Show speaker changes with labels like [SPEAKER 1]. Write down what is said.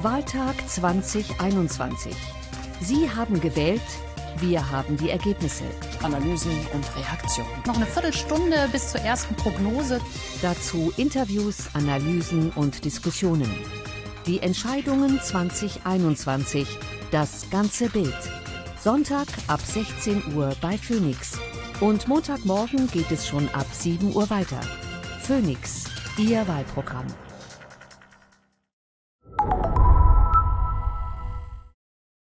[SPEAKER 1] Wahltag 2021. Sie haben gewählt, wir haben die Ergebnisse.
[SPEAKER 2] Analysen und Reaktionen. Noch eine Viertelstunde bis zur ersten Prognose.
[SPEAKER 1] Dazu Interviews, Analysen und Diskussionen. Die Entscheidungen 2021. Das ganze Bild. Sonntag ab 16 Uhr bei Phoenix. Und Montagmorgen geht es schon ab 7 Uhr weiter. Phoenix, Ihr Wahlprogramm.